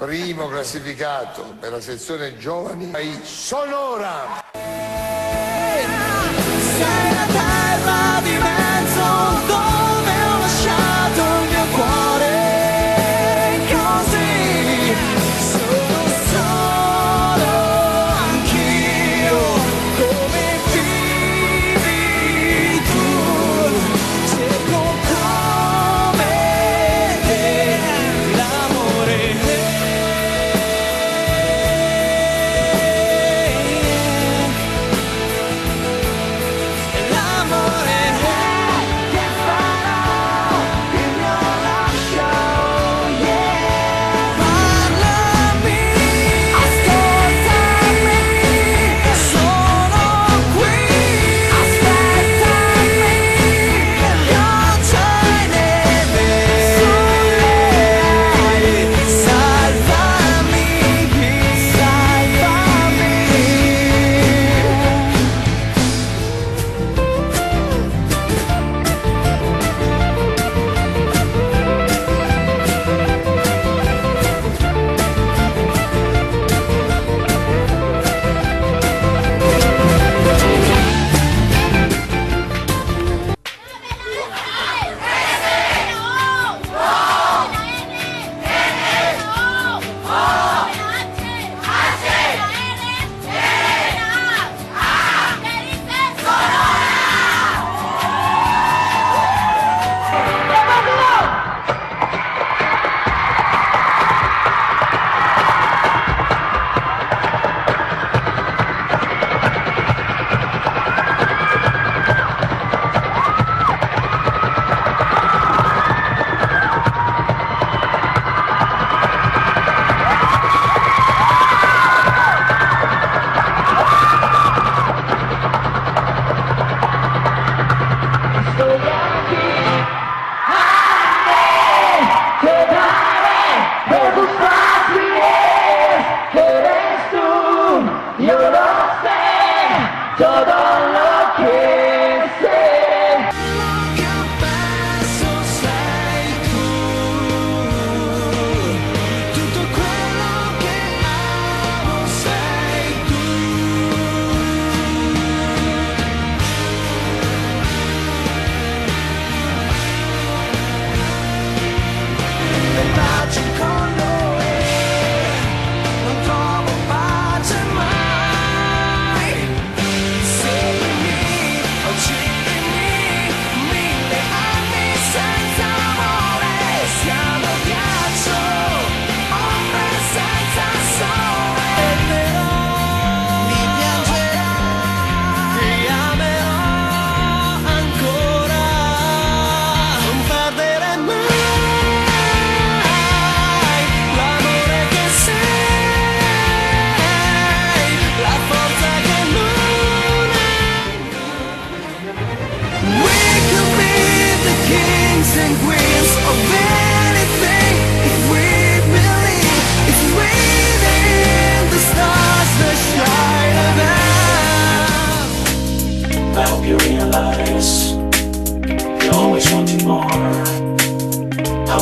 primo classificato per la sezione giovani, Sonora.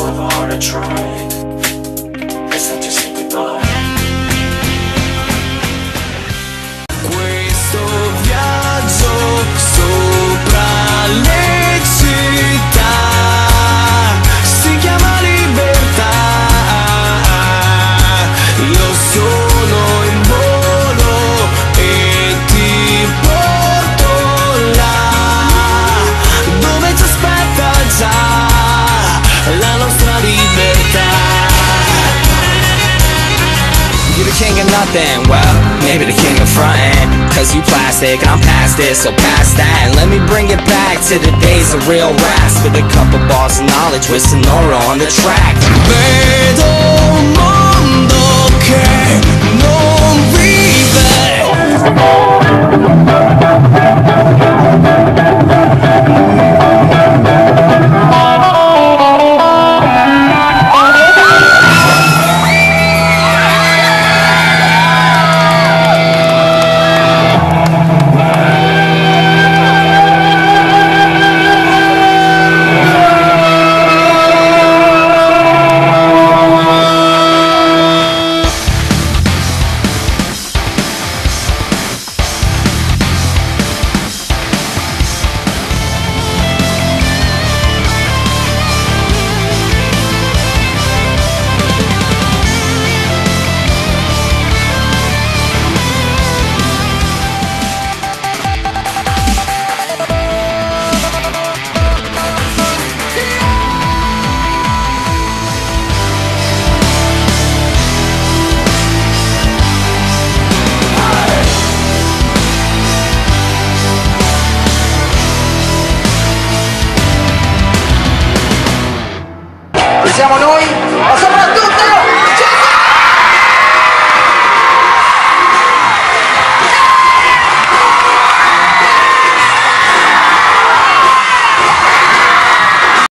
Of a lot of trying You the king of nothing, well, maybe the king of frontin' Cause you plastic, I'm past it, so past that. And let me bring it back to the days of real raps With a couple bars of knowledge with Sonohra on the track. Bird oh, River. siamo noi.